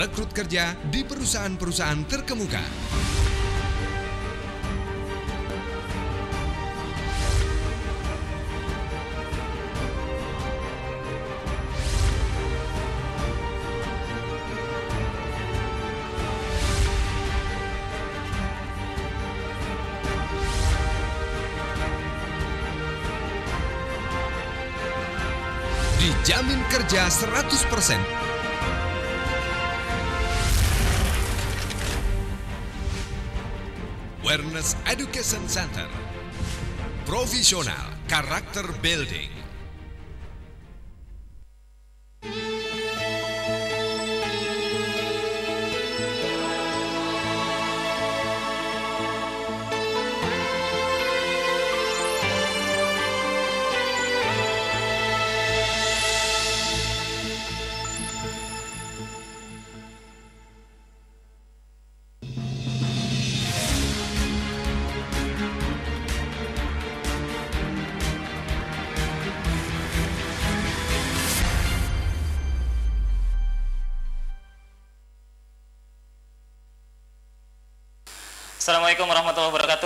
rekrut kerja di perusahaan-perusahaan terkemuka. Dijamin kerja 100%. Awareness Education Center. Profesional Karakter Building.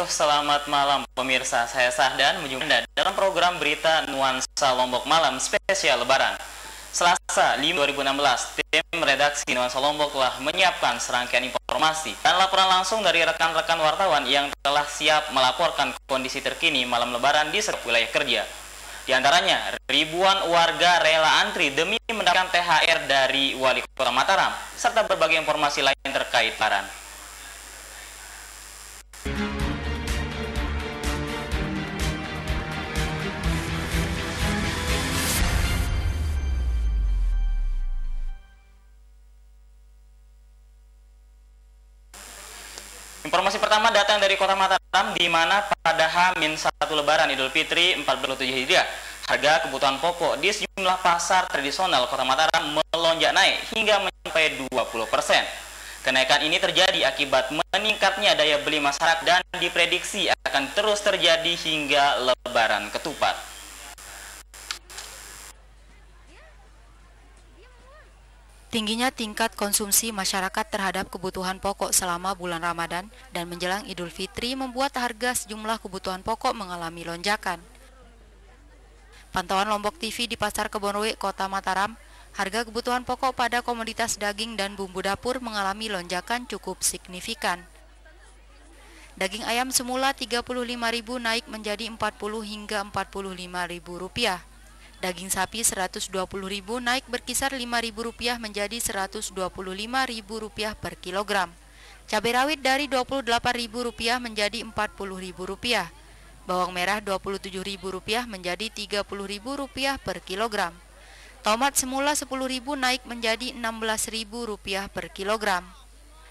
Selamat malam pemirsa. Saya Sahdan menjumpai Anda dalam program berita Nuansa Lombok Malam spesial Lebaran. Selasa 5 2016 Tim redaksi Nuansa Lombok telah menyiapkan serangkaian informasi Dan laporan langsung dari rekan-rekan wartawan yang telah siap melaporkan kondisi terkini malam Lebaran di setiap wilayah kerja. Di antaranya, ribuan warga rela antri demi mendapatkan THR dari Wali Kota Mataram, serta berbagai informasi lain terkait Lebaran. Informasi pertama datang dari Kota Mataram di mana pada H-1 Lebaran Idul Fitri 47 Hijriah harga kebutuhan pokok di sejumlah pasar tradisional Kota Mataram melonjak naik hingga mencapai 20%. Kenaikan ini terjadi akibat meningkatnya daya beli masyarakat dan diprediksi akan terus terjadi hingga Lebaran ketupat. Tingginya tingkat konsumsi masyarakat terhadap kebutuhan pokok selama bulan Ramadan dan menjelang Idul Fitri membuat harga sejumlah kebutuhan pokok mengalami lonjakan. Pantauan Lombok TV di Pasar Kebonrue, Kota Mataram, harga kebutuhan pokok pada komoditas daging dan bumbu dapur mengalami lonjakan cukup signifikan. Daging ayam semula Rp35.000 naik menjadi Rp40 hingga Rp45.000 Daging sapi Rp120.000 naik berkisar Rp5.000 menjadi Rp125.000 per kilogram. Cabai rawit dari Rp28.000 menjadi Rp40.000. Bawang merah Rp27.000 menjadi Rp30.000 per kilogram. Tomat semula Rp10.000 naik menjadi Rp16.000 per kilogram.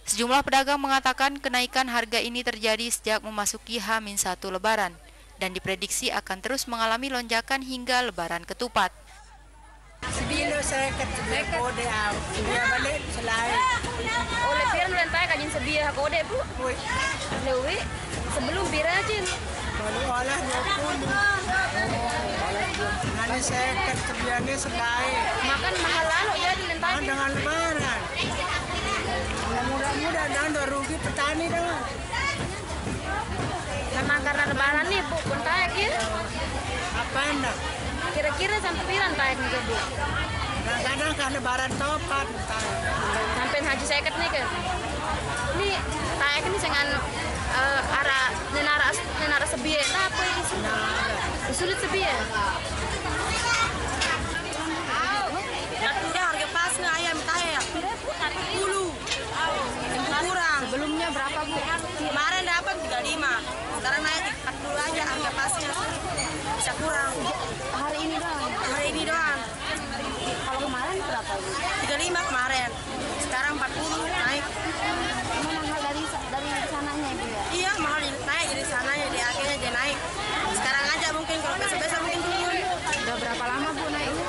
Sejumlah pedagang mengatakan kenaikan harga ini terjadi sejak memasuki H-1 Lebaran dan diprediksi akan terus mengalami lonjakan hingga lebaran ketupat. Sebelum selain. Makan mahal ya. Dengan lebaran. Mudah-mudahan rugi petani dong. Memang karena lebaran nih bu, pun taek ya. Apa anda? Kira-kira sampai piran taek nih bu? Kadang-kadang kan lebaran topat. Sampai haji seket nih kan. Ini taek ini dengan uh, arah nenara nenara sebie. Apa ini? Sulit sebie. harga pasnya ayam taek. Puluh. Kurang. Sebelumnya berapa bu? Kemarin dapat 35. Sekarang naik 40 aja harga pasnya. Bisa kurang. Hari ini doang. Hari ini doang. Kalau kemarin berapa bu? 35 kemarin. Sekarang 40 naik. Emang mahal dari dari sananya bu ya? Iya mahal naik dari sananya di akhirnya dia naik. Sekarang aja mungkin kalau besok-besok mungkin turun. Udah berapa lama bu naiknya?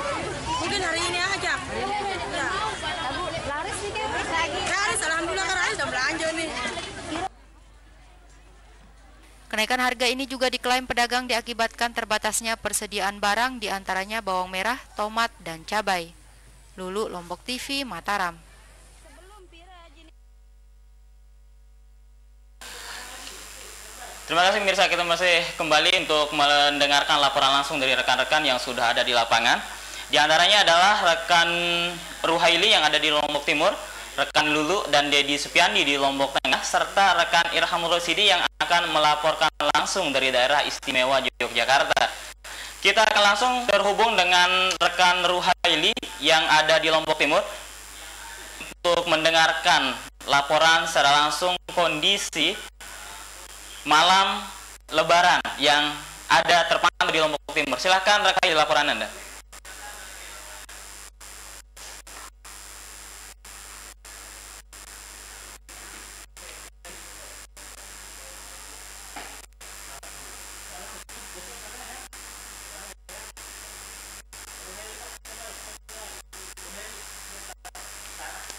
Mungkin hari ini aja. Ya. Bu, laris nih kan. Laris, alhamdulillah kan udah belanja nih. Kenaikan harga ini juga diklaim pedagang diakibatkan terbatasnya persediaan barang di antaranya bawang merah, tomat, dan cabai. Lulu Lombok TV, Mataram. Terima kasih pemirsa, kita masih kembali untuk mendengarkan laporan langsung dari rekan-rekan yang sudah ada di lapangan. Di antaranya adalah rekan Ruhaili yang ada di Lombok Timur, rekan Lulu dan Dedi Supiandi di Lombok Tengah, serta rekan Irham Rosidi yang akan melaporkan langsung dari daerah istimewa Yogyakarta. Kita akan langsung terhubung dengan rekan Ruhaili yang ada di Lombok Timur untuk mendengarkan laporan secara langsung kondisi malam lebaran yang ada terpantau di Lombok Timur. Silahkan rekai laporan Anda.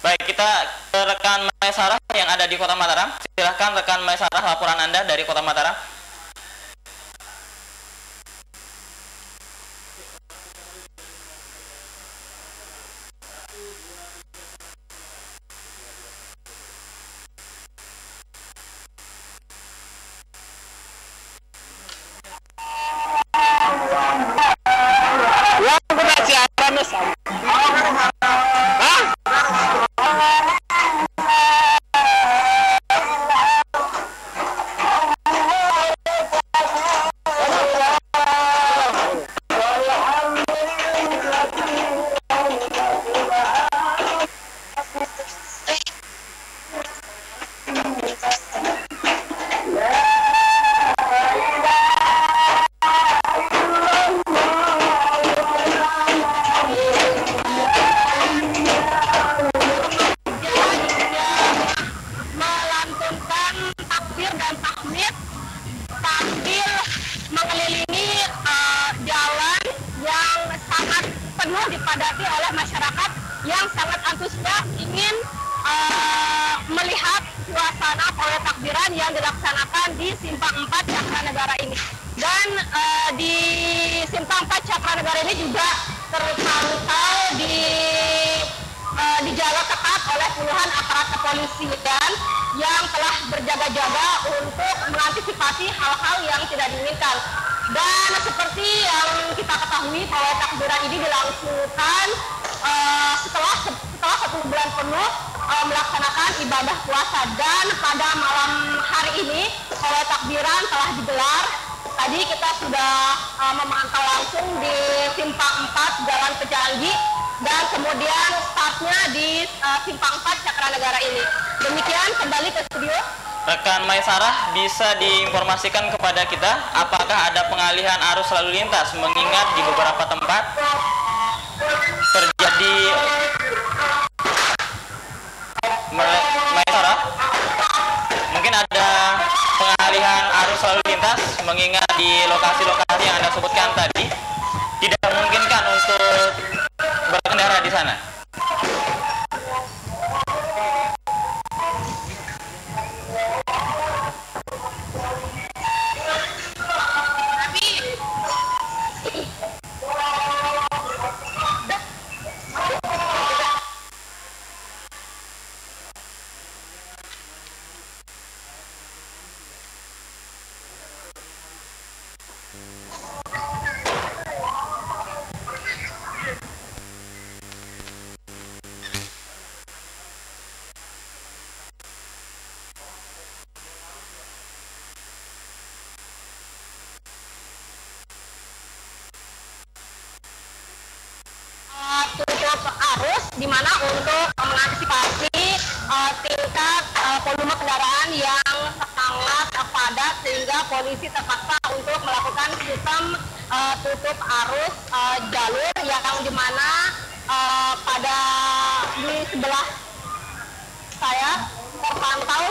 Baik, kita ke rekan Maesarah yang ada di Kota Mataram. Silahkan rekan Maesarah laporan Anda dari Kota Mataram. Maisarah bisa diinformasikan kepada kita apakah ada pengalihan arus lalu lintas mengingat di beberapa tempat terjadi Maisarah mungkin ada pengalihan arus lalu lintas mengingat di lokasi-lokasi yang Anda sebutkan tadi tidak memungkinkan untuk berkendara di sana.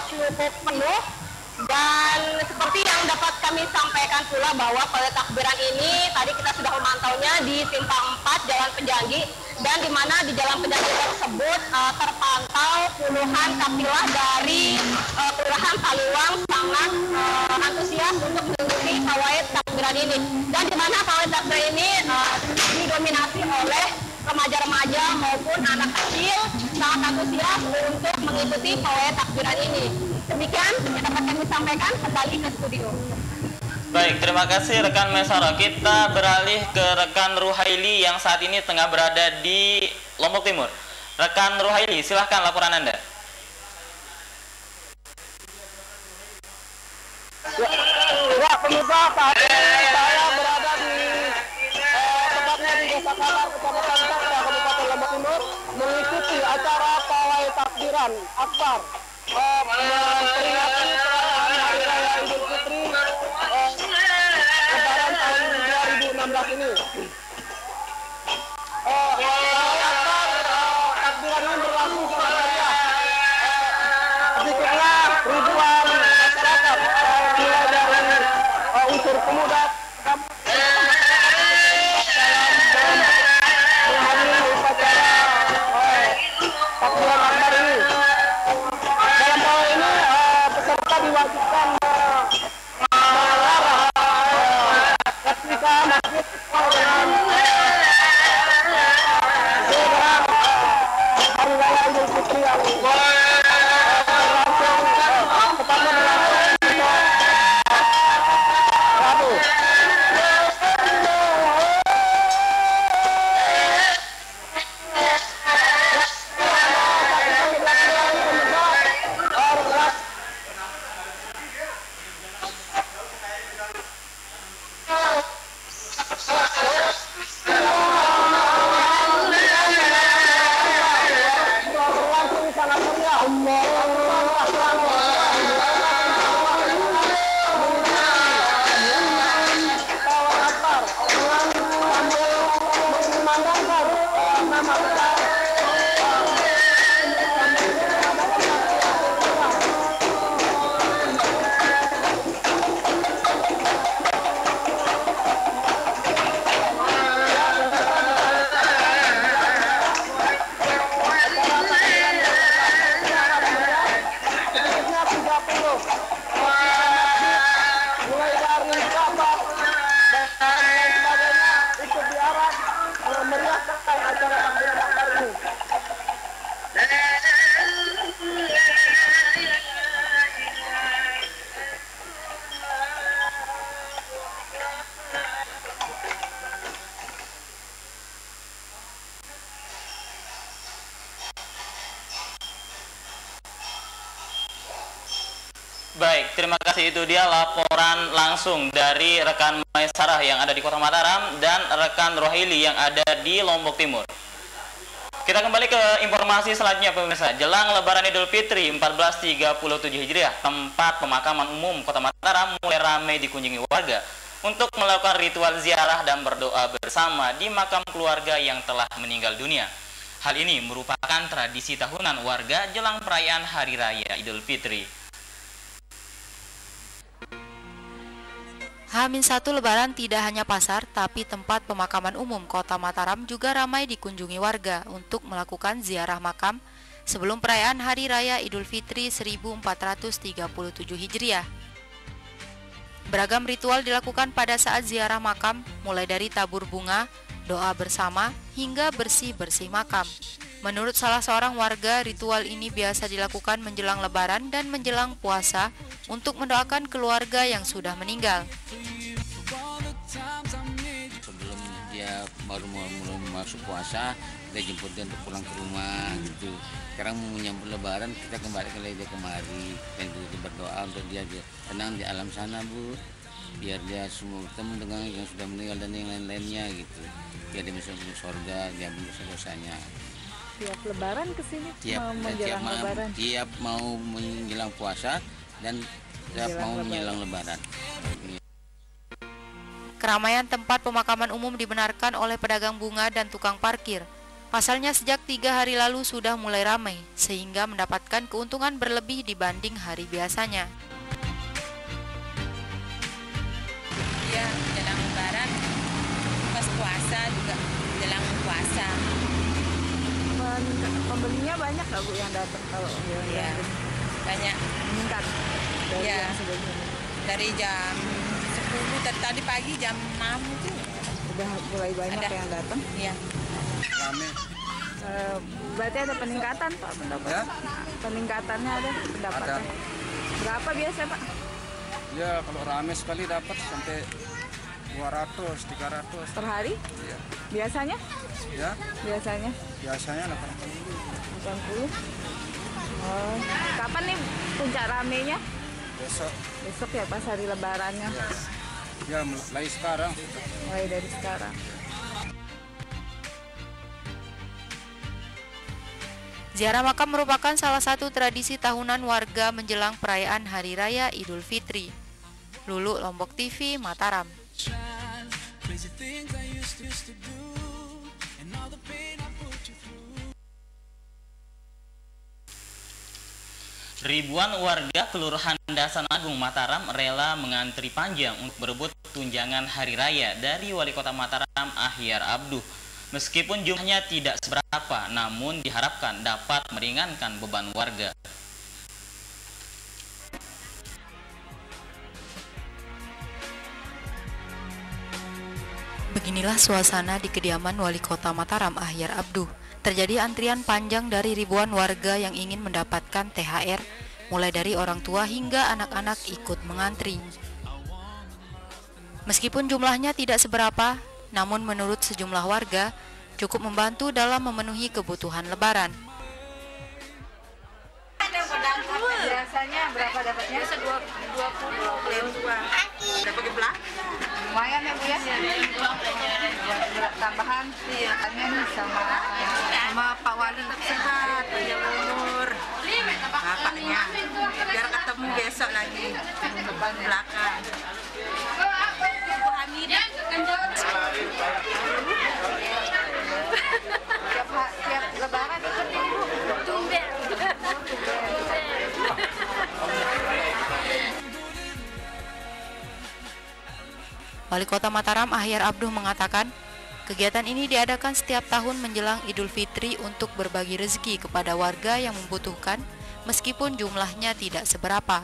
Cukup penuh. Dan seperti yang dapat kami sampaikan pula bahwa pada takbiran ini tadi kita sudah memantaunya di Simpang 4 Jalan Penjanggi. Dan di mana di Jalan Penjanggi tersebut uh, terpantau puluhan kafilah dari uh, Kelurahan Taliwang sangat uh, antusias untuk mengikuti pawai takbiran ini. Dan di mana pawai takbiran ini uh, didominasi oleh remaja-remaja maupun anak kecil sangat antusias untuk mengikuti pawai takbiran ini. Demikian yang dapat kami sampaikan kembali ke studio. Baik, terima kasih rekan Mesara. Kita beralih ke rekan Ruhaili yang saat ini tengah berada di Lombok Timur. Rekan Ruhaili, silahkan laporan Anda. Ya, pemirsa, saat ini saya berada di eh, tepatnya di Desa Kalar, Kecamatan Sakta, Kabupaten Lombok Timur, mengikuti acara takbiran. Akbar. Eh, memperingati laporan langsung dari rekan Maisarah yang ada di Kota Mataram dan rekan Rohili yang ada di Lombok Timur. Kita kembali ke informasi selanjutnya pemirsa. Jelang Lebaran Idul Fitri 1437 Hijriah, tempat pemakaman umum Kota Mataram mulai ramai dikunjungi warga untuk melakukan ritual ziarah dan berdoa bersama di makam keluarga yang telah meninggal dunia. Hal ini merupakan tradisi tahunan warga jelang perayaan Hari Raya Idul Fitri. H-1 Lebaran tidak hanya pasar, tapi tempat pemakaman umum Kota Mataram juga ramai dikunjungi warga untuk melakukan ziarah makam sebelum perayaan Hari Raya Idul Fitri 1437 Hijriah. Beragam ritual dilakukan pada saat ziarah makam, mulai dari tabur bunga, doa bersama, hingga bersih-bersih makam. Menurut salah seorang warga, ritual ini biasa dilakukan menjelang lebaran dan menjelang puasa untuk mendoakan keluarga yang sudah meninggal. sebelum dia baru mau mulai masuk puasa kita jemput dia untuk pulang ke rumah gitu. Sekarang mau menyambut lebaran kita kembali ke dia kemari. Dan kita berdoa untuk dia dia tenang di alam sana bu. Biar dia semua bertemu dengan yang sudah meninggal dan yang lain-lainnya gitu. Biar dia bisa masuk surga dia bisa dosanya tiap lebaran ke sini tiap mau tiap, menjelang ma- lebaran. tiap mau menjelang puasa dan mau lebaran. menjelang lebaran Keramaian tempat pemakaman umum dibenarkan oleh pedagang bunga dan tukang parkir. Pasalnya sejak tiga hari lalu sudah mulai ramai, sehingga mendapatkan keuntungan berlebih dibanding hari biasanya. Iya, jelang lebaran, pas puasa juga jelang puasa. Pembelinya banyak nggak bu yang datang kalau Iya, yang banyak meningkat dari Iya. yang sebelumnya? dari jam 10 tadi- tadi pagi jam 6 itu. Udah mulai banyak Ada. yang datang. Iya. rame Eh, berarti ada peningkatan Pak pendapatan? Ya. Peningkatannya ada pendapatan. Berapa biasa Pak? Ya kalau rame sekali dapat sampai 200, 300. Per hari? Iya. Biasanya? Ya, Biasanya biasanya 80. 80. Oh, kapan nih puncak ramenya? Besok Besok ya pas hari lebarannya. ya mulai sekarang. Mulai dari sekarang. Ziarah makam merupakan salah satu tradisi tahunan warga menjelang perayaan Hari Raya Idul Fitri. Lulu Lombok TV, Mataram. Ribuan warga Kelurahan Dasan Agung Mataram rela mengantri panjang untuk berebut tunjangan hari raya dari Wali Kota Mataram Ahyar Abduh. Meskipun jumlahnya tidak seberapa, namun diharapkan dapat meringankan beban warga. Beginilah suasana di kediaman Wali Kota Mataram Ahyar Abduh. Terjadi antrian panjang dari ribuan warga yang ingin mendapatkan THR, mulai dari orang tua hingga anak-anak ikut mengantri. Meskipun jumlahnya tidak seberapa, namun menurut sejumlah warga, cukup membantu dalam memenuhi kebutuhan lebaran. Biasanya berapa dapatnya? Biasa 20 belum dua. Dapat geblak? Lumayan ya Bu ya. Buat tambahan. Iya kangen sama sama Pak Wali. Sehat, panjang umur. Bapaknya. Biar ketemu besok lagi. Depan belakang. Ibu Hamid Wali Kota Mataram Ahyar Abduh mengatakan, kegiatan ini diadakan setiap tahun menjelang Idul Fitri untuk berbagi rezeki kepada warga yang membutuhkan, meskipun jumlahnya tidak seberapa.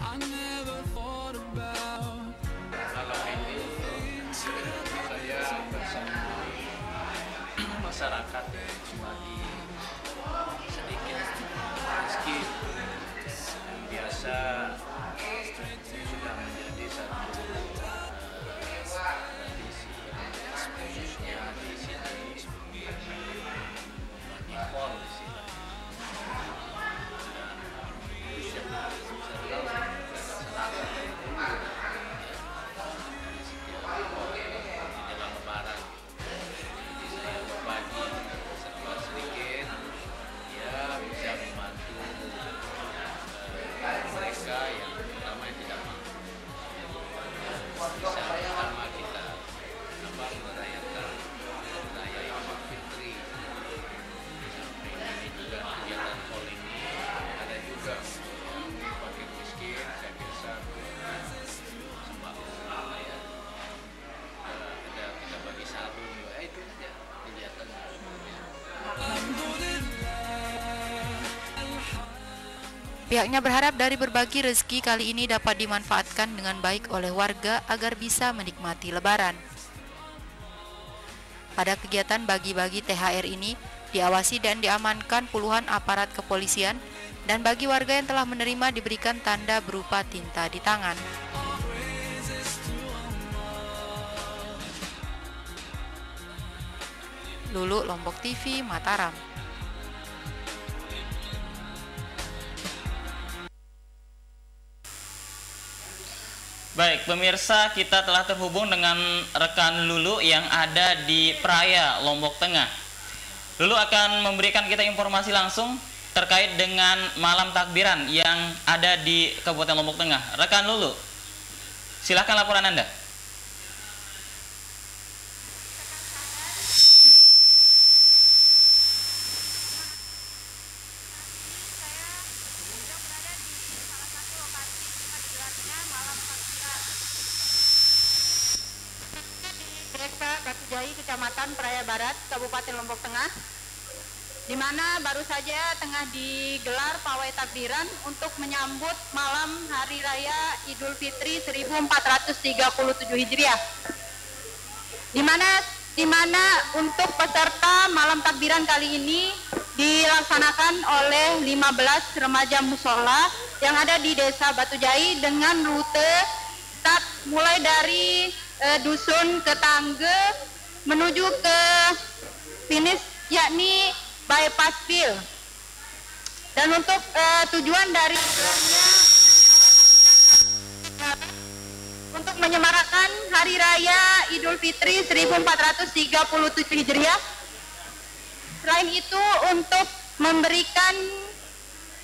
Pihaknya berharap dari berbagi rezeki kali ini dapat dimanfaatkan dengan baik oleh warga agar bisa menikmati lebaran. Pada kegiatan bagi-bagi THR ini, diawasi dan diamankan puluhan aparat kepolisian dan bagi warga yang telah menerima diberikan tanda berupa tinta di tangan. Lulu Lombok TV Mataram Baik, pemirsa, kita telah terhubung dengan rekan Lulu yang ada di Praya, Lombok Tengah. Lulu akan memberikan kita informasi langsung terkait dengan malam takbiran yang ada di Kabupaten Lombok Tengah. Rekan Lulu, silahkan laporan Anda. Desa Batu Jahi, Kecamatan Praya Barat, Kabupaten Lombok Tengah, di mana baru saja tengah digelar pawai takbiran untuk menyambut malam Hari Raya Idul Fitri 1437 Hijriah. Di mana di mana untuk peserta malam takbiran kali ini dilaksanakan oleh 15 remaja musola yang ada di Desa Batu Jai dengan rute start mulai dari eh, dusun ke Tangge menuju ke finish yakni bypass field. Dan untuk eh, tujuan dari untuk menyemarakan Hari Raya Idul Fitri 1437 Hijriah. Selain itu untuk memberikan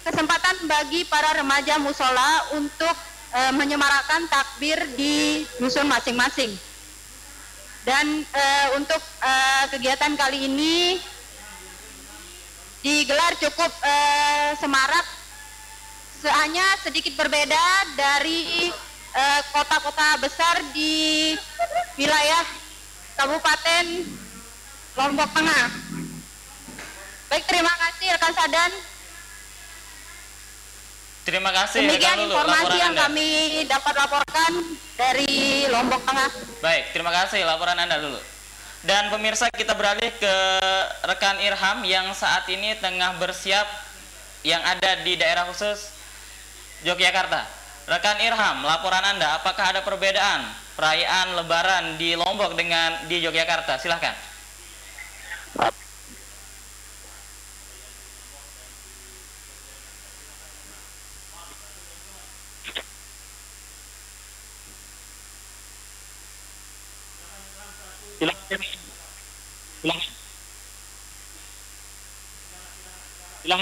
kesempatan bagi para remaja musola untuk e, menyemarakan takbir di dusun masing-masing. Dan e, untuk e, kegiatan kali ini digelar cukup e, semarak, hanya sedikit berbeda dari Eh, kota-kota besar di wilayah Kabupaten Lombok Tengah. Baik, terima kasih rekan Sadan. Terima kasih Demikian dulu, informasi yang Anda. kami dapat laporkan dari Lombok Tengah. Baik, terima kasih laporan Anda dulu. Dan pemirsa kita beralih ke rekan Irham yang saat ini tengah bersiap yang ada di daerah khusus Yogyakarta. Rekan Irham, laporan Anda, apakah ada perbedaan perayaan Lebaran di Lombok dengan di Yogyakarta? Silahkan. Ilang ilang? Ilang ilang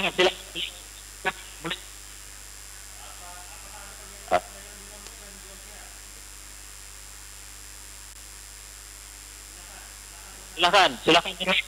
Silakan, silakan.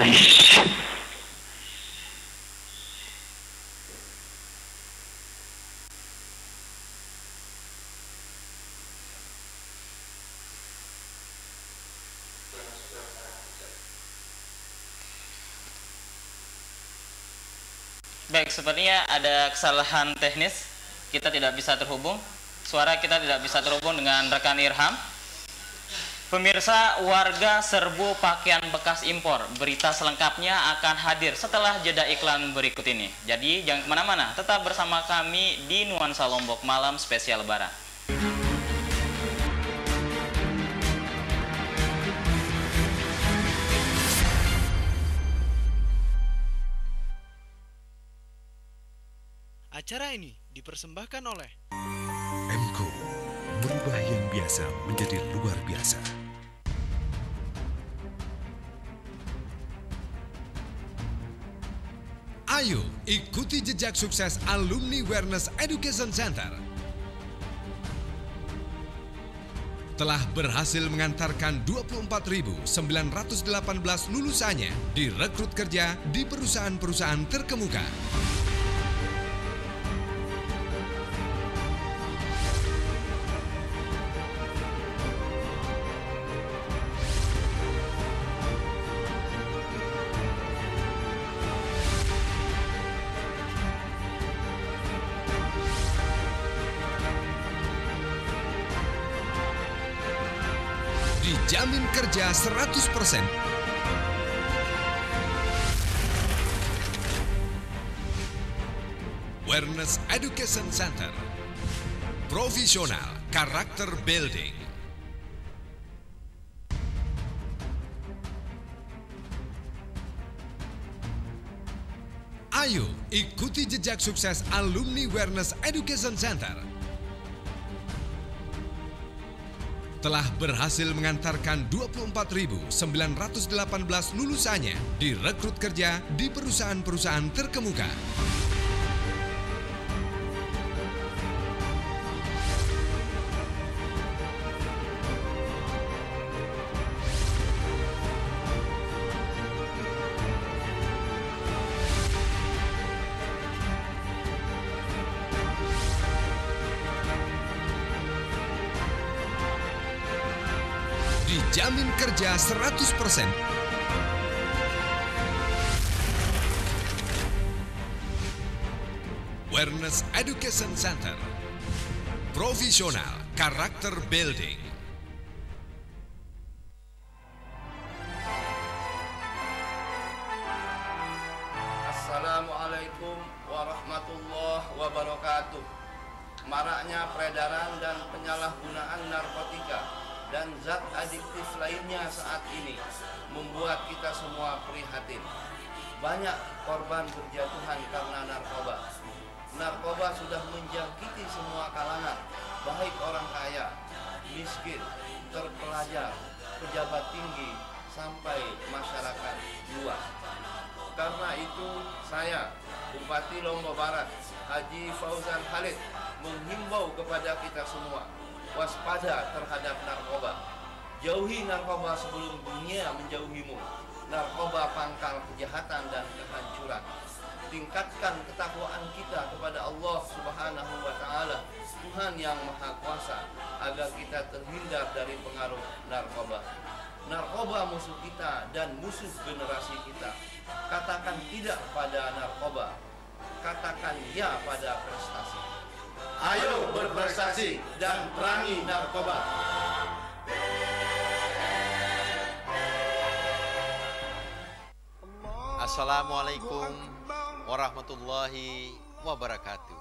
Baik, sepertinya ada kesalahan teknis. Kita tidak bisa terhubung. Suara kita tidak bisa terhubung dengan rekan Irham. Pemirsa, warga serbu pakaian bekas impor. Berita selengkapnya akan hadir setelah jeda iklan berikut ini. Jadi jangan ke mana-mana, tetap bersama kami di Nuansa Lombok Malam Spesial Lebaran. Acara ini dipersembahkan oleh biasa menjadi luar biasa. Ayo ikuti jejak sukses Alumni Awareness Education Center. Telah berhasil mengantarkan 24.918 lulusannya direkrut kerja di perusahaan-perusahaan terkemuka. Dijamin kerja 100%. Awareness Education Center. Profesional Karakter Building. Ayo ikuti jejak sukses Alumni Awareness Education Center. Telah berhasil mengantarkan 24.918 lulusannya direkrut kerja di perusahaan-perusahaan terkemuka. Kerja 100%. Awareness Education Center. Profesional Karakter Building. Assalamualaikum warahmatullahi wabarakatuh. Maraknya peredaran dan penyalahgunaan narkotika dan zat adiktif lainnya saat ini membuat kita semua prihatin. Banyak korban berjatuhan karena narkoba. Narkoba sudah menjangkiti semua kalangan, baik orang kaya, miskin, terpelajar, pejabat tinggi, sampai masyarakat luas. Karena itu saya, Bupati Lombok Barat, Haji Fauzan Khalid, menghimbau kepada kita semua waspada terhadap narkoba. Jauhi narkoba sebelum dunia menjauhimu. Narkoba pangkal kejahatan dan kehancuran. Tingkatkan ketakwaan kita kepada Allah Subhanahu wa taala, Tuhan yang Maha Kuasa, agar kita terhindar dari pengaruh narkoba. Narkoba musuh kita dan musuh generasi kita. Katakan tidak pada narkoba. Katakan ya pada prestasi. Ayo berprestasi dan perangi narkoba. Assalamualaikum warahmatullahi wabarakatuh.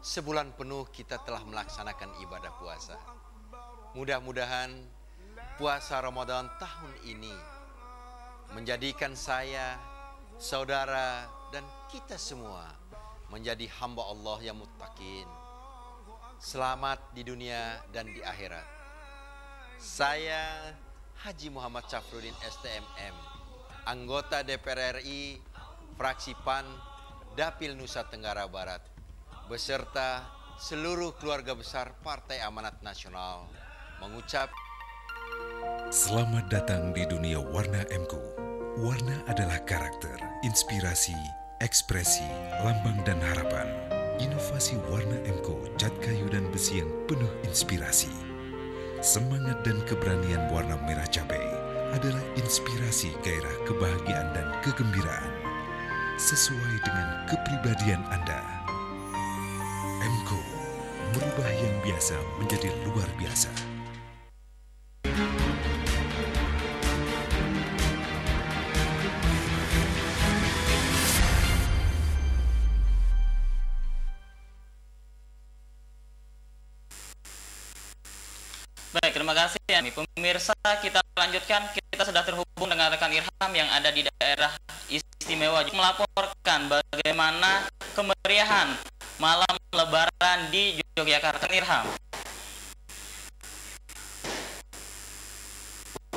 Sebulan penuh kita telah melaksanakan ibadah puasa. Mudah-mudahan puasa Ramadan tahun ini menjadikan saya, saudara, dan kita semua menjadi hamba Allah yang muttaqin. Selamat di dunia dan di akhirat. Saya Haji Muhammad Syafruddin STMM, anggota DPR RI, fraksi PAN, Dapil Nusa Tenggara Barat, beserta seluruh keluarga besar Partai Amanat Nasional, mengucap Selamat datang di dunia warna MQ. Warna adalah karakter, inspirasi, ekspresi, lambang dan harapan. Inovasi warna MQ cat kayu dan besi yang penuh inspirasi. Semangat dan keberanian warna merah cabai adalah inspirasi gairah kebahagiaan dan kegembiraan. Sesuai dengan kepribadian Anda. MQ merubah yang biasa menjadi luar biasa. Terima kasih ya. Pemirsa, kita lanjutkan. Kita sudah terhubung dengan rekan Irham yang ada di daerah istimewa melaporkan bagaimana kemeriahan malam lebaran di Yogyakarta. Irham.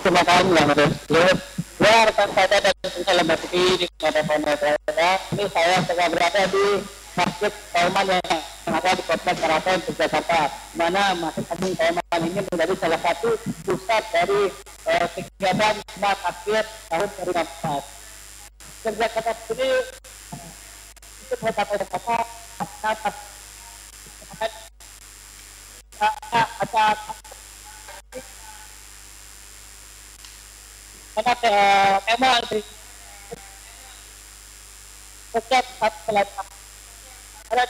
Terima kasih ya. Ya rekan saya dan salam di kepada pemerintah. Ini saya sedang berada di Masjid Kauman yang ada di Kota Karaton, Yogyakarta. Mana Masjid Agung Kauman ini menjadi salah satu pusat dari eh, kegiatan Jumat Akhir tahun 2014. Yogyakarta ini itu merupakan kota tema dari setiap satu pelajaran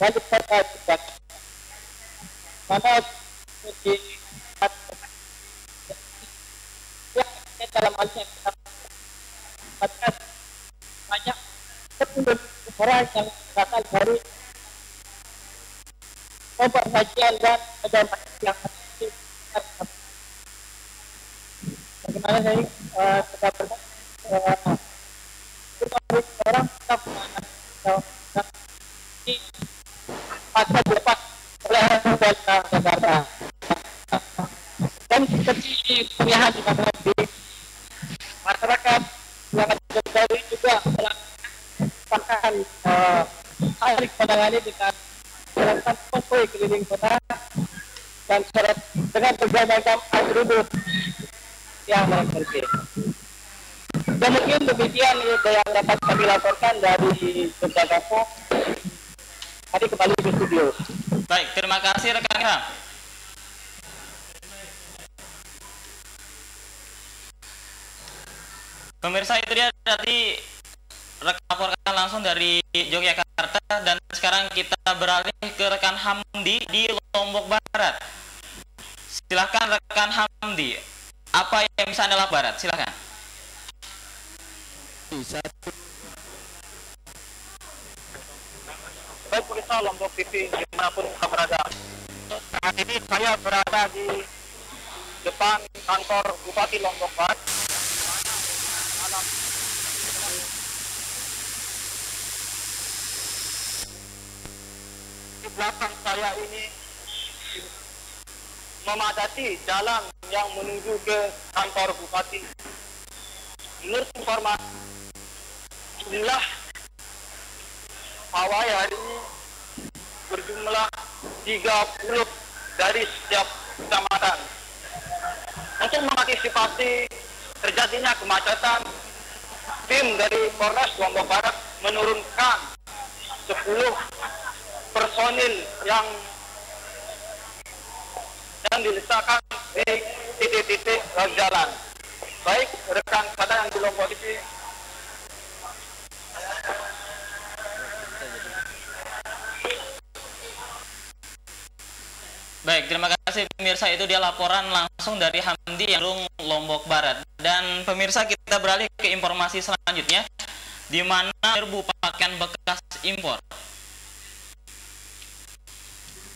balik kota juga mana di ya dalam hal yang kita banyak sebelum orang yang berasal dari obat dan pedoman yang bagaimana saya uh, tetap uh, orang tetap di di masa depan oleh Polda Jakarta dan seperti pilihan di di masyarakat yang dari juga melakukan uh, hari menangani dengan melakukan konvoy keliling kota dan syarat dengan berbagai atribut yang mereka dan mungkin demikian yang dapat kami laporkan dari Yogyakarta. Tadi kembali terima kasih rekan Ilham. Pemirsa itu dia tadi rekan laporkan langsung dari Yogyakarta dan sekarang kita beralih ke rekan Hamdi di Lombok Barat. Silahkan rekan Hamdi, apa yang bisa anda laporkan? Silahkan. Baik pemirsa Lombok TV di mana pun kita berada. Saat ini saya berada di depan kantor Bupati Lombok Barat. Di belakang saya ini memadati jalan yang menuju ke kantor Bupati. Menurut informasi jumlah pawai hari ini berjumlah 30 dari setiap kecamatan. Untuk mengantisipasi terjadinya kemacetan, tim dari Polres Lombok Barat menurunkan 10 personil yang yang diletakkan di titik-titik jalan. Baik rekan saya yang di Lombok ini Baik, terima kasih pemirsa itu dia laporan langsung dari Hamdi yang Lombok Barat. Dan pemirsa kita beralih ke informasi selanjutnya di mana serbu pakaian bekas impor.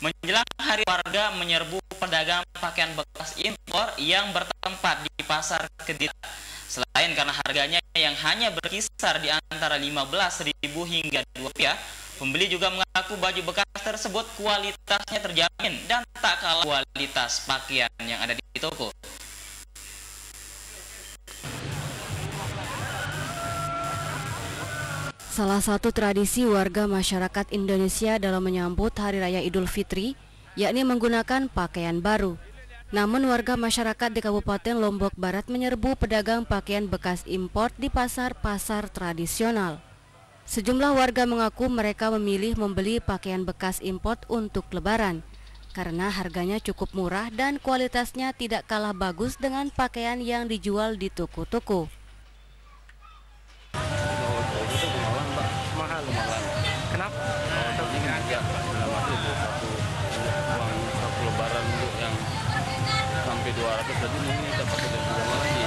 Menjelang hari warga menyerbu pedagang pakaian bekas impor yang bertempat di pasar Kediri. Selain karena harganya yang hanya berkisar di antara 15.000 hingga 2 rupiah, Pembeli juga mengaku baju bekas tersebut kualitasnya terjamin dan tak kalah kualitas pakaian yang ada di toko. Salah satu tradisi warga masyarakat Indonesia dalam menyambut Hari Raya Idul Fitri, yakni menggunakan pakaian baru. Namun warga masyarakat di Kabupaten Lombok Barat menyerbu pedagang pakaian bekas impor di pasar-pasar tradisional. Sejumlah warga mengaku mereka memilih membeli pakaian bekas import untuk lebaran karena harganya cukup murah dan kualitasnya tidak kalah bagus dengan pakaian yang dijual di toko-toko. Kenapa? Oh, ini ya, satu uang lebaran yang sampai 200 tadi ini kita pakai dari rumah lagi.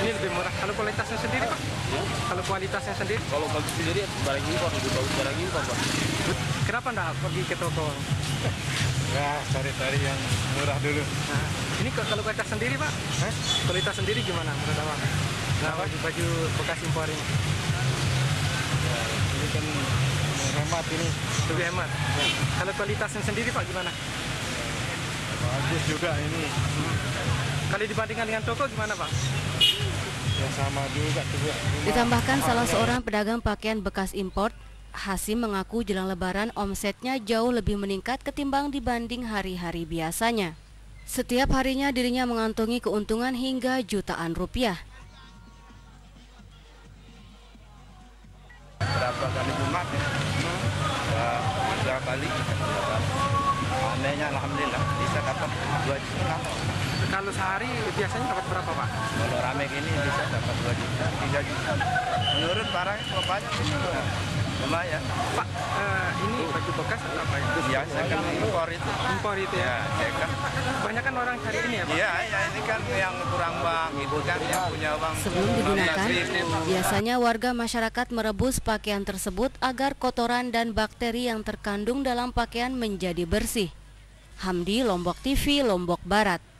Ini lebih murah. Kalau kualitasnya sendiri, Pak? Ya? Kalau kualitasnya sendiri? Kalau bagus sendiri barang impor lebih bagus barang impor, Pak. Kenapa enggak pergi ke toko? Ya, cari-cari yang murah dulu. Nah, ini kalau kualitas sendiri, Pak? Eh? Kualitas sendiri gimana menurut Abang? Nah, baju-baju bekas impor ini. Ya, ini kan hemat ini. Lebih hemat. Kalau kualitasnya sendiri, Pak, gimana? Bagus juga ini. Kalau dibandingkan dengan toko gimana, Pak? Ya sama juga juga. Ditambahkan salah seorang pedagang pakaian bekas import, Hasim mengaku jelang lebaran omsetnya jauh lebih meningkat ketimbang dibanding hari-hari biasanya. Setiap harinya dirinya mengantongi keuntungan hingga jutaan rupiah. Berapa kali Jumat ya? Ya, tiga kali. Anehnya Alhamdulillah bisa dapat dua juta. Kalau sehari biasanya dapat berapa, Pak? Kalau rame gini bisa dapat dua juta, tiga juta. Menurut barangnya kalau banyak bisa Lumayan. Pak, eh, ini baju bekas atau apa itu? Biasa kan impor itu. Impor itu ya? Ya, cekan. Banyak kan orang cari ini ya Pak? Iya, ya ini kan yang kurang bang, itu kan yang punya bang. Sebelum digunakan, biasanya warga masyarakat merebus pakaian tersebut agar kotoran dan bakteri yang terkandung dalam pakaian menjadi bersih. Hamdi, Lombok TV, Lombok Barat.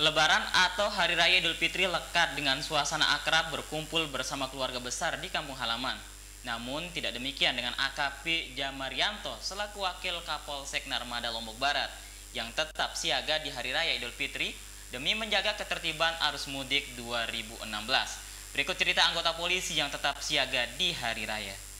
Lebaran atau Hari Raya Idul Fitri lekat dengan suasana akrab berkumpul bersama keluarga besar di kampung halaman. Namun tidak demikian dengan AKP Jamarianto selaku Wakil Kapolsek Narmada Lombok Barat yang tetap siaga di Hari Raya Idul Fitri demi menjaga ketertiban arus mudik 2016. Berikut cerita anggota polisi yang tetap siaga di Hari Raya.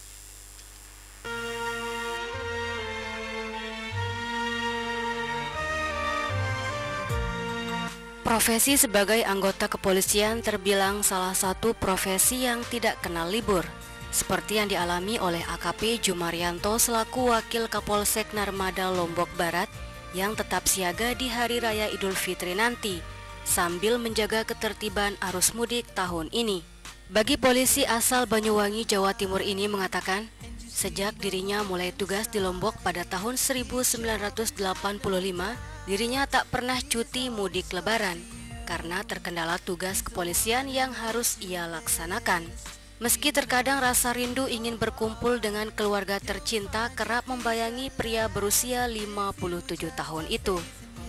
Profesi sebagai anggota kepolisian terbilang salah satu profesi yang tidak kenal libur. Seperti yang dialami oleh AKP Jumarianto selaku Wakil Kapolsek Narmada Lombok Barat yang tetap siaga di Hari Raya Idul Fitri nanti sambil menjaga ketertiban arus mudik tahun ini. Bagi polisi asal Banyuwangi, Jawa Timur ini mengatakan, sejak dirinya mulai tugas di Lombok pada tahun 1985, dirinya tak pernah cuti mudik lebaran karena terkendala tugas kepolisian yang harus ia laksanakan. Meski terkadang rasa rindu ingin berkumpul dengan keluarga tercinta kerap membayangi pria berusia 57 tahun itu.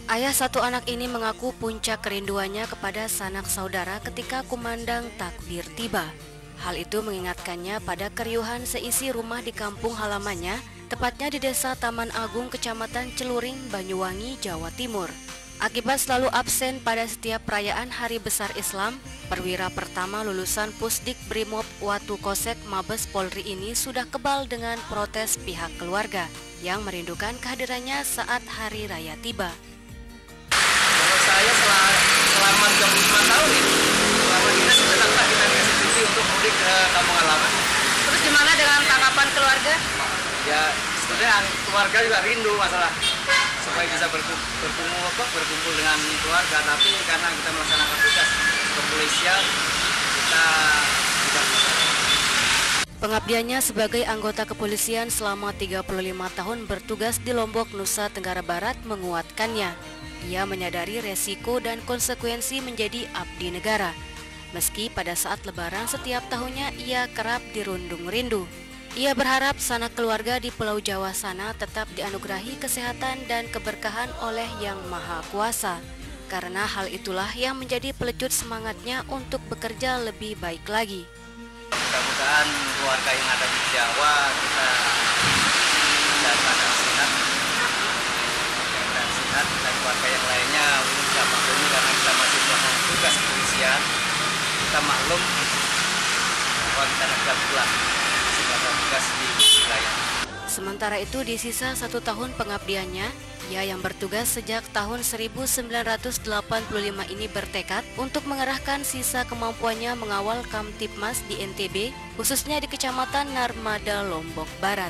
Ayah satu anak ini mengaku puncak kerinduannya kepada sanak saudara ketika kumandang takbir tiba. Hal itu mengingatkannya pada keriuhan seisi rumah di kampung halamannya, tepatnya di Desa Taman Agung, Kecamatan Celuring, Banyuwangi, Jawa Timur. Akibat selalu absen pada setiap perayaan Hari Besar Islam, perwira pertama lulusan Pusdik Brimob Watu Kosek Mabes Polri ini sudah kebal dengan protes pihak keluarga yang merindukan kehadirannya saat Hari Raya tiba. Kalau saya selama, selama 35 tahun ini, selama dinas itu tetap kita cuti untuk mudik ke kampung halaman. Terus gimana dengan tanggapan keluarga? Ya sebetulnya keluarga juga rindu masalah supaya bisa berku- berkumpul apa, berkumpul dengan keluarga tapi karena kita melaksanakan tugas kepolisian kita tidak Pengabdiannya sebagai anggota kepolisian selama 35 tahun bertugas di Lombok, Nusa Tenggara Barat menguatkannya. Ia menyadari resiko dan konsekuensi menjadi abdi negara. Meski pada saat lebaran setiap tahunnya ia kerap dirundung rindu. Ia berharap sanak keluarga di Pulau Jawa sana tetap dianugerahi kesehatan dan keberkahan oleh Yang Maha Kuasa. Karena hal itulah yang menjadi pelecut semangatnya untuk bekerja lebih baik lagi. mudah-mudahan keluarga yang ada di Jawa kita dan sehat dan sehat dan keluarga yang lainnya tidak maklumi karena kita masih melakukan tugas kepolisian kita maklum bahwa kita pulang masih melakukan tugas di wilayah Sementara itu di sisa satu tahun pengabdiannya, ia yang bertugas sejak tahun 1985 ini bertekad untuk mengerahkan sisa kemampuannya mengawal Kamtipmas di NTB, khususnya di Kecamatan Narmada, Lombok Barat.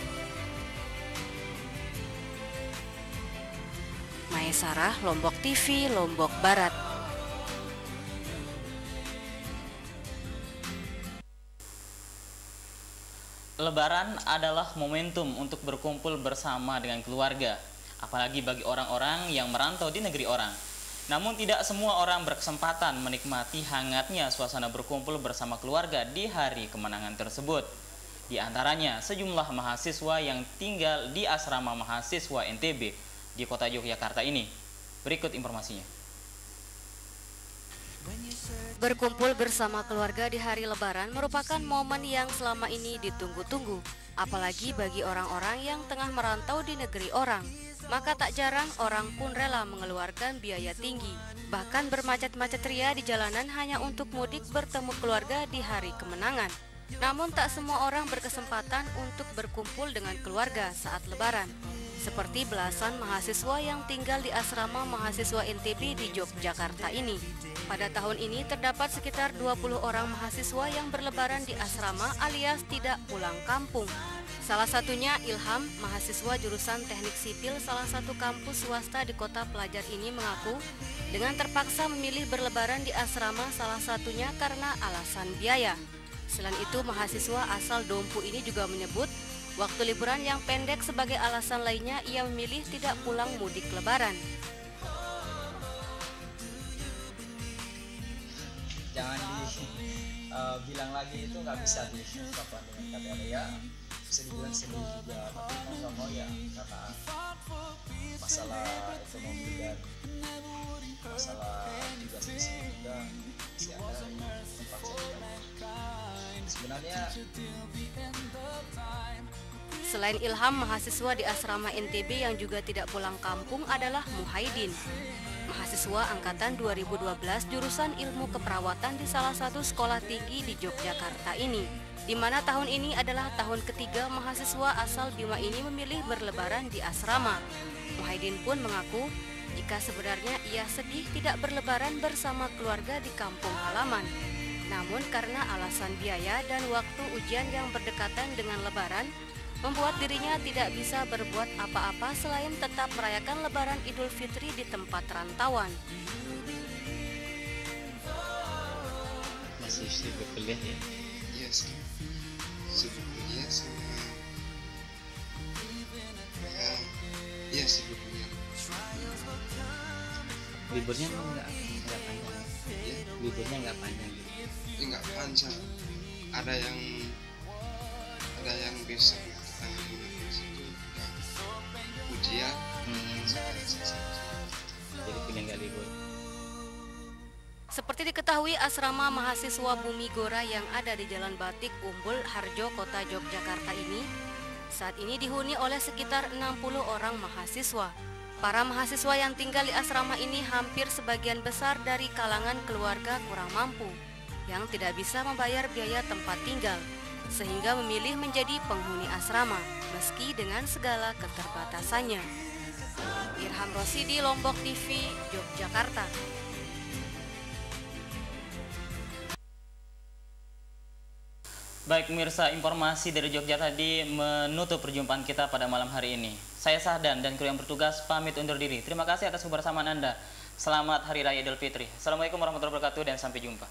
Maesarah, Lombok TV, Lombok Barat. Lebaran adalah momentum untuk berkumpul bersama dengan keluarga, apalagi bagi orang-orang yang merantau di negeri orang. Namun tidak semua orang berkesempatan menikmati hangatnya suasana berkumpul bersama keluarga di hari kemenangan tersebut. Di antaranya sejumlah mahasiswa yang tinggal di asrama mahasiswa NTB di kota Yogyakarta ini. Berikut informasinya. Berkumpul bersama keluarga di hari lebaran merupakan momen yang selama ini ditunggu-tunggu, apalagi bagi orang-orang yang tengah merantau di negeri orang. Maka tak jarang orang pun rela mengeluarkan biaya tinggi, bahkan bermacet-macet ria di jalanan hanya untuk mudik bertemu keluarga di hari kemenangan. Namun tak semua orang berkesempatan untuk berkumpul dengan keluarga saat lebaran seperti belasan mahasiswa yang tinggal di asrama mahasiswa NTB di Yogyakarta ini. Pada tahun ini terdapat sekitar 20 orang mahasiswa yang berlebaran di asrama alias tidak pulang kampung. Salah satunya Ilham, mahasiswa jurusan Teknik Sipil salah satu kampus swasta di kota pelajar ini mengaku dengan terpaksa memilih berlebaran di asrama salah satunya karena alasan biaya. Selain itu, mahasiswa asal Dompu ini juga menyebut waktu liburan yang pendek sebagai alasan lainnya ia memilih tidak pulang mudik lebaran. Jangan di uh, bilang lagi itu nggak bisa di apa dengan kata ya bisa dibilang sedih juga tapi mau nggak mau ya karena masalah ekonomi dan masalah tugas di juga masih ada yang terpaksa sebenarnya Selain Ilham, mahasiswa di asrama NTB yang juga tidak pulang kampung adalah Muhaidin. Mahasiswa angkatan 2012 jurusan ilmu keperawatan di salah satu sekolah tinggi di Yogyakarta ini. Di mana tahun ini adalah tahun ketiga mahasiswa asal Bima ini memilih berlebaran di asrama. Muhaidin pun mengaku jika sebenarnya ia sedih tidak berlebaran bersama keluarga di kampung halaman. Namun karena alasan biaya dan waktu ujian yang berdekatan dengan lebaran, membuat dirinya tidak bisa berbuat apa-apa selain tetap merayakan lebaran Idul Fitri di tempat rantauan. masih sibuk kuliah ya Iya sih. Sibuk kuliah sama ya, iya sibuk kuliah. liburnya emang nggak nggak panjang Iya. liburnya nggak panjang gitu Ini nggak panjang. Ada yang ada yang situ udah ujian Hmm. jadi libur Seperti diketahui asrama mahasiswa Bumi Gora yang ada di Jalan Batik Umbul, Harjo, Kota Yogyakarta ini saat ini dihuni oleh sekitar 60 orang mahasiswa. Para mahasiswa yang tinggal di asrama ini hampir sebagian besar dari kalangan keluarga kurang mampu yang tidak bisa membayar biaya tempat tinggal sehingga memilih menjadi penghuni asrama meski dengan segala keterbatasannya. Irham Rosidi, Lombok TV, Yogyakarta. Baik pemirsa, informasi dari Jogja tadi menutup perjumpaan kita pada malam hari ini. Saya Sahdan dan kru yang bertugas pamit undur diri. Terima kasih atas kebersamaan Anda. Selamat Hari Raya Idul Fitri. Assalamualaikum warahmatullahi wabarakatuh dan sampai jumpa.